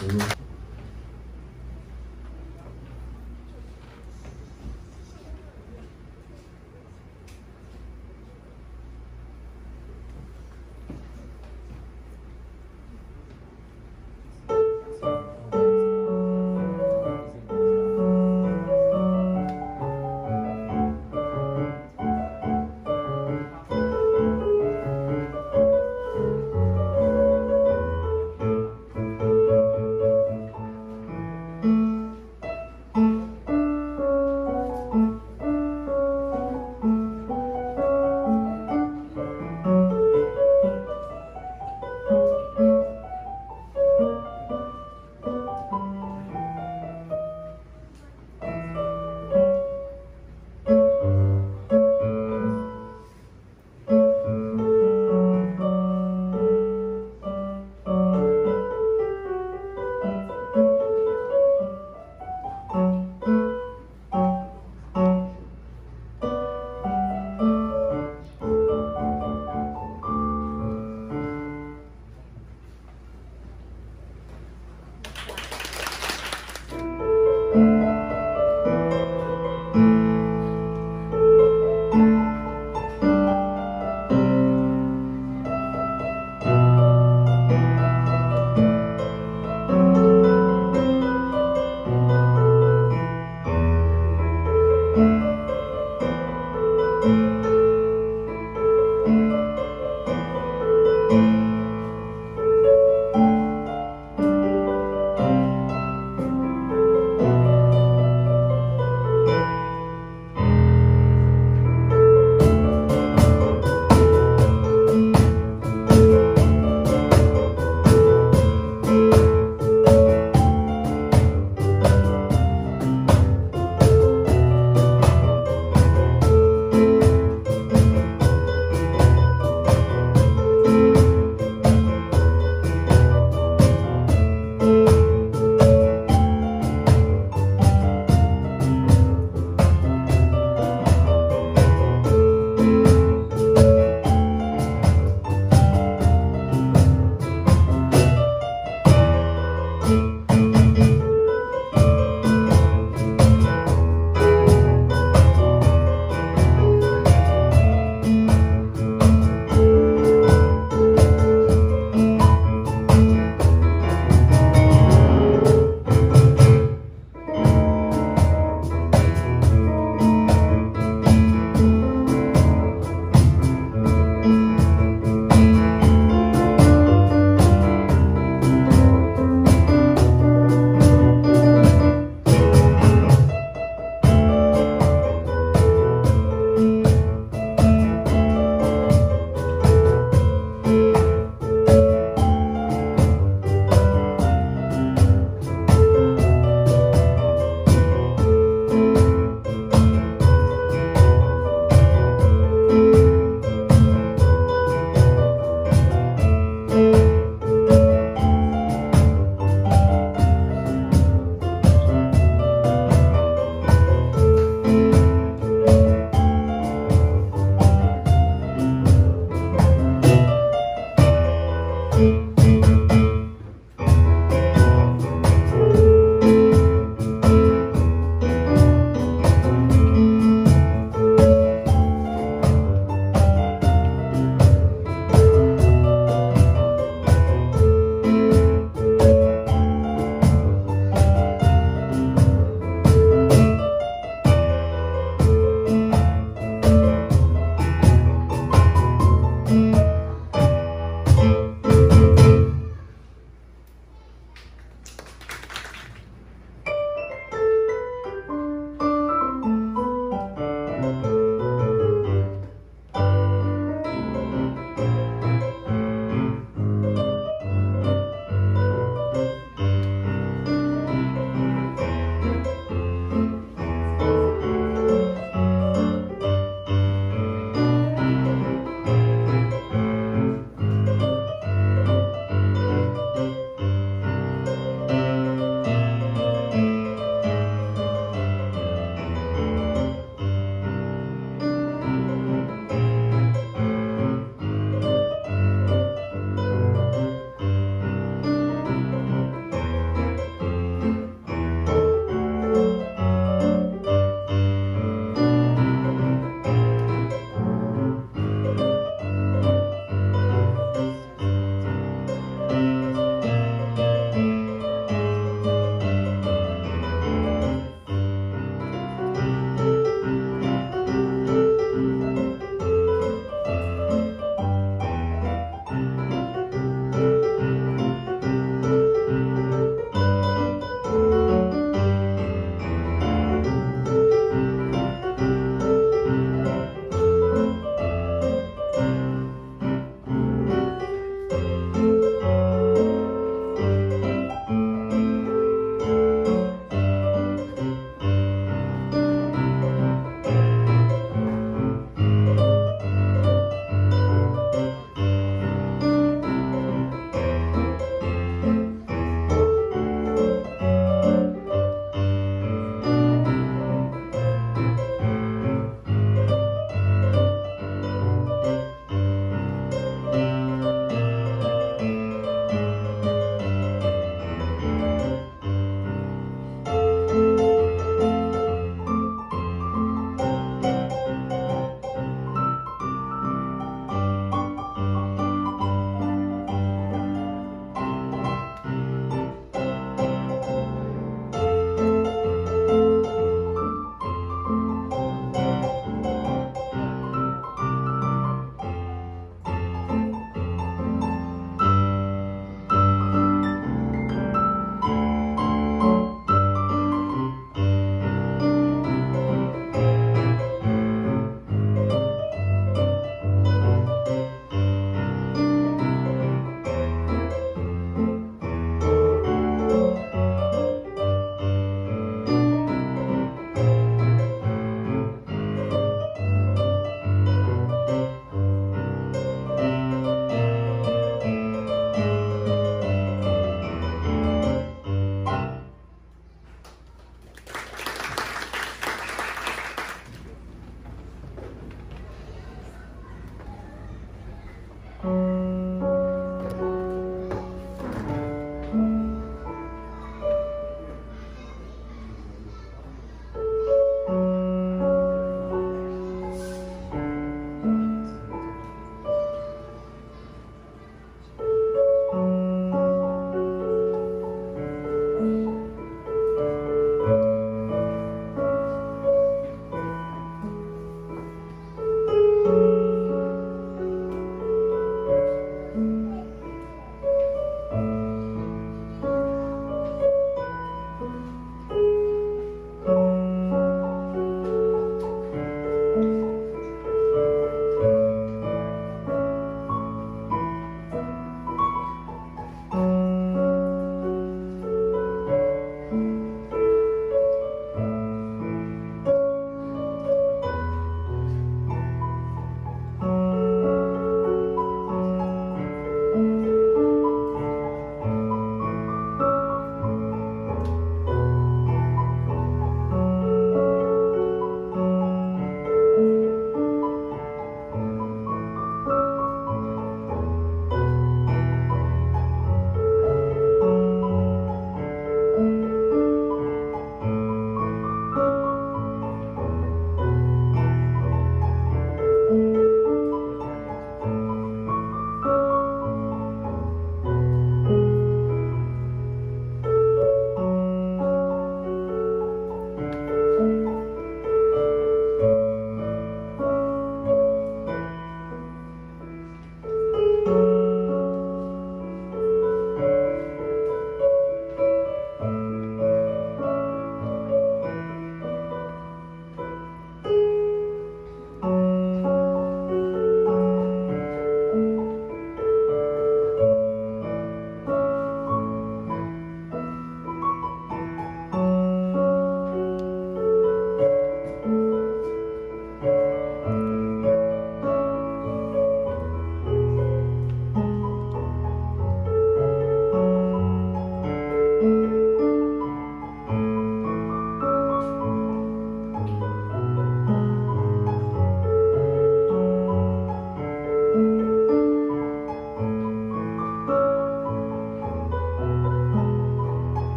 Amen.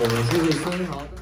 我们是生蚝。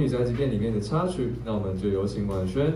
女宅急便》里面的插曲，那我们就有请婉轩。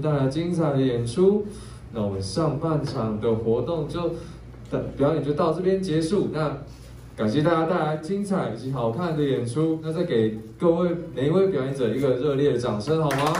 带来精彩的演出。那我们上半场的活动就表演就到这边结束。那感谢大家带来精彩以及好看的演出。那再给各位每一位表演者一个热烈的掌声，好吗？